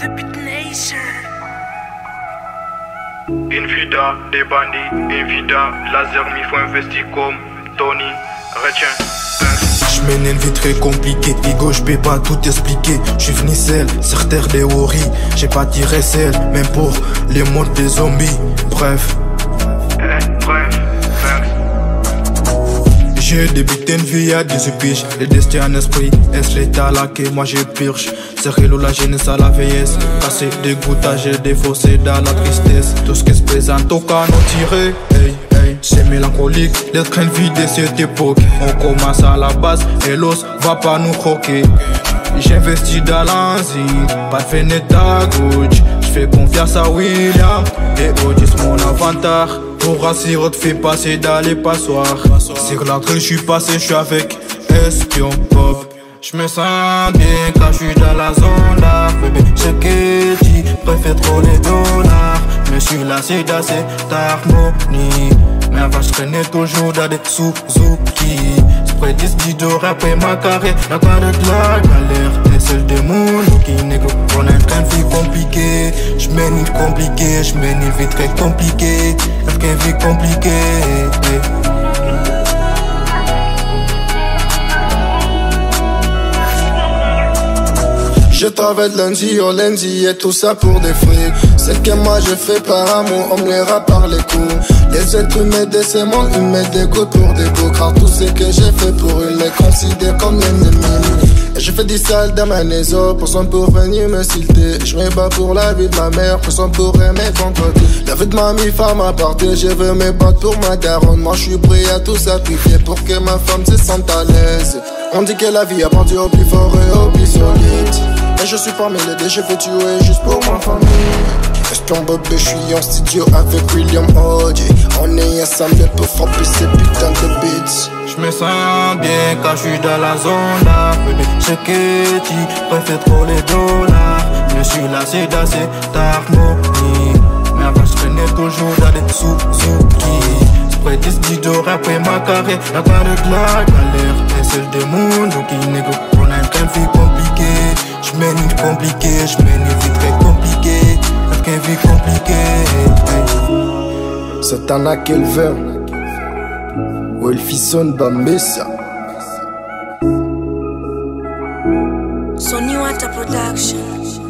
The Beat Nation. Invida, des bandits, Invida, laser mi faut investir comme Tony, retiens. J'mène une vie très compliquée, Ego j'peux pas tout expliquer J'suis venu seul, sur terre des worries J'ai pas tiré celle, même pour les mondes des zombies Bref J'ai débuté une vie à 18 piges Le destin en esprit, est l'état là que moi je purge? L'eau, la jeunesse à la vieillesse. Passer des goûtages et dans la tristesse. Tout ce qui se présente au hey, hey. C'est mélancolique d'être une vie de cette époque. On commence à la base et l'os va pas nous croquer. J'investis dans l'enzyme, pas de fenêtre à gauche. J'fais confiance à William et Otis mon avatar Pour assurer te fait passer dans les passoires. Sur l'entrée j'suis passé, j'suis avec Espion Pop. J'me sens bien quand j'suis dans la zone là. Bébé, j'ai que tu préfères trop les dollars. Mais j'suis lassé dans cette harmonie. Mais avant j'traînais toujours dans des Suzuki. Spray 10 bidons, rap et ma carré La part de la galère T'es seul Compliquée J'mène une vie très compliquée. Une vie compliquée. Je travaille lundi au lundi et tout ça pour des frics C'est que moi je fais par amour, on me les par les coups. Les êtres humains de ces mondes, ils des coups pour des coups Car tout ce que j'ai fait pour eux les considère comme je fais du sale dans ma maison pour son pour venir me citer Je me bats pour la vie de ma mère, pour son pour aimer contre La vie de ma mi femme à partir, je veux me battre pour ma daronne. Moi je suis prêt à tout sacrifier pour que ma femme se sente à l'aise. On dit que la vie appartient au plus fort et au plus solide. Et je suis parmi les deux, je tuer juste pour ma famille. Espion bébé, je suis en studio avec William Hodge. On est ensemble pour frapper ces putains de sens bien quand j'suis dans la zone là j'ai que tu préfères trop les dollars. Je suis lassé dans cette harmonie. Mais avant j'traînais toujours dans des Spray 10 bidons, rap et ma carré La part de la galère. T'es seul des mondes qui train de vie compliquée. J'mène une compliquée J'mène une vie très compliquée. Une vie compliquée Satana Kelvin Wilfison Bambessa Sony Water Production.